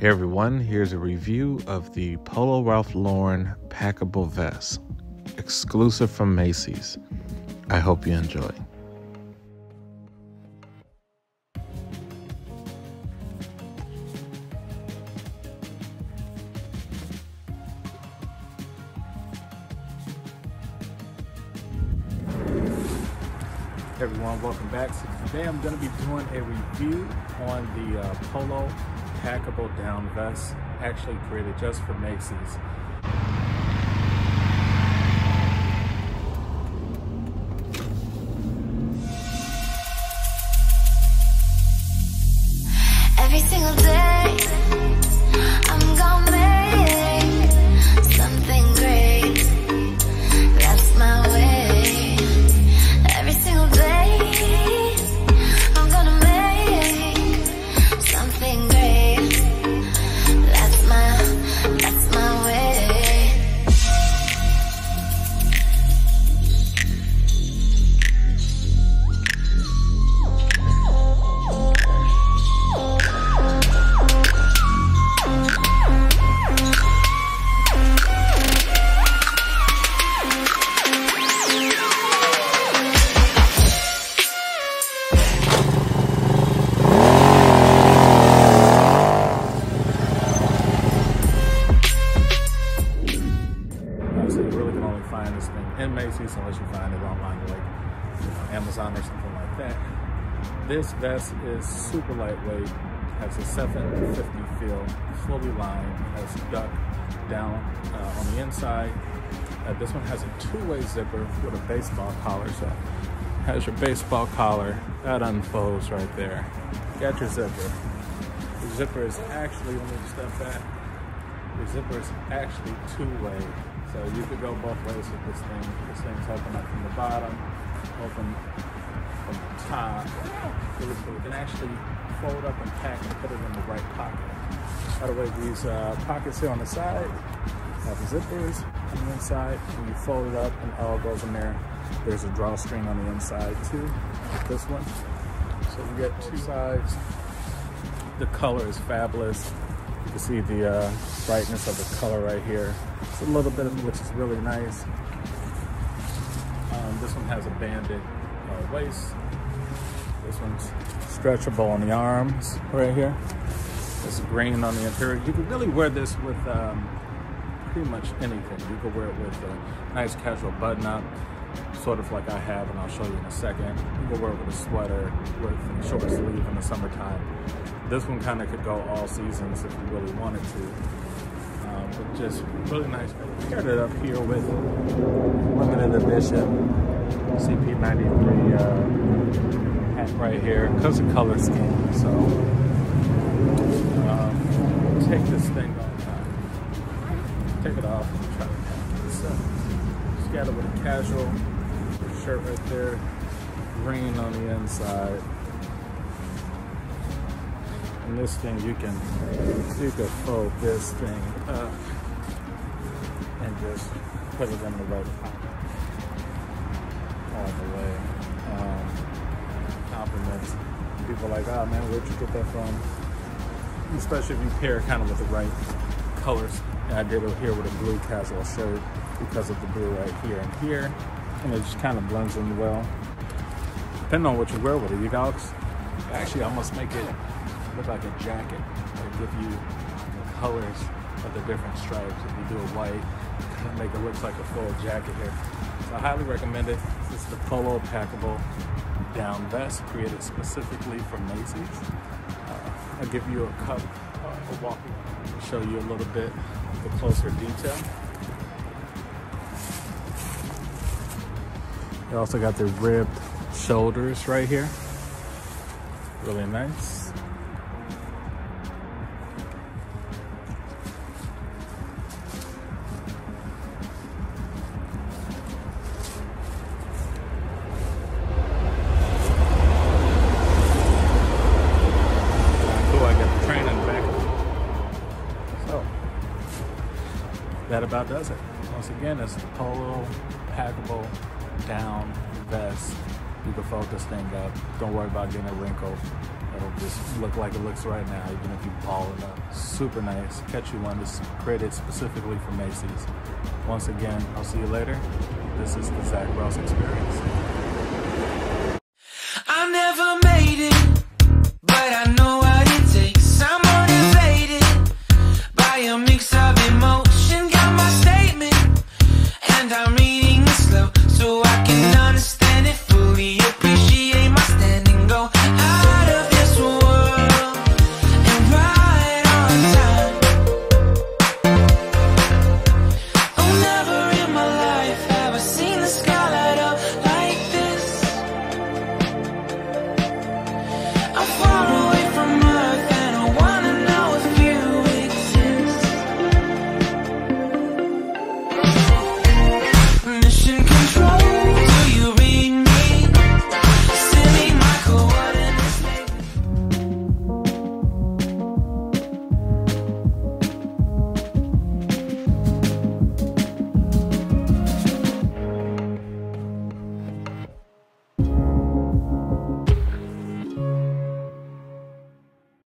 Hey everyone, here's a review of the Polo Ralph Lauren packable vest, exclusive from Macy's. I hope you enjoy. everyone welcome back so today i'm going to be doing a review on the uh, polo packable down vest actually created just for macy's in Macy's unless you find it online like you know, Amazon or something like that. This vest is super lightweight, has a 750 feel, fully lined, has duck down uh, on the inside. Uh, this one has a two-way zipper with a baseball collar, so has your baseball collar, that unfolds right there. Got your zipper. The zipper is actually, let me step back, the zipper is actually two-way so you could go both ways with this thing. This thing's open up from the bottom, open from the top. So we can actually fold up and pack and put it in the right pocket. By the way, these uh, pockets here on the side have zippers on the inside. When you fold it up and all goes in there, there's a drawstring on the inside too, like this one. So you get two sides. The color is fabulous. You can see the uh, brightness of the color right here. It's a little bit of which is really nice. Um, this one has a banded uh, waist. This one's stretchable on the arms right here. It's green on the interior. You could really wear this with um, pretty much anything. You could wear it with a nice casual button up, sort of like I have, and I'll show you in a second. You could wear it with a sweater, with a short sleeve in the summertime. This one kind of could go all seasons if you really wanted to. But just really nice. I paired it up here with limited edition CP93 uh, hat right here because of color scheme. So um, take this thing off. Take it off and try to this up. Just got it with a casual shirt right there, green on the inside. And this thing, you can, you can fold this thing up and just put it in the right all the way. Um, compliments. People like, oh man, where'd you get that from? Especially if you pair kind of with the right colors. And I did it here with a blue casual shirt because of the blue right here and here. And it just kind of blends in well. Depending on what you wear with it, you guys actually almost make it look like a jacket. It'll give you the colors of the different stripes. If you do a white, kind of make it look like a full jacket here. So I highly recommend it. This is the Polo Packable Down Vest created specifically for Macy's. Uh, I'll give you a cup, uh, a walk, show you a little bit of the closer detail. You also got the ribbed shoulders right here. Really nice. That about does it. Once again, it's the polo, packable, down vest. You can fold this thing up. Don't worry about getting a wrinkle. It'll just look like it looks right now, even if you ball it up. Super nice. Catch you one that's created specifically for Macy's. Once again, I'll see you later. This is the Zack Ross Experience.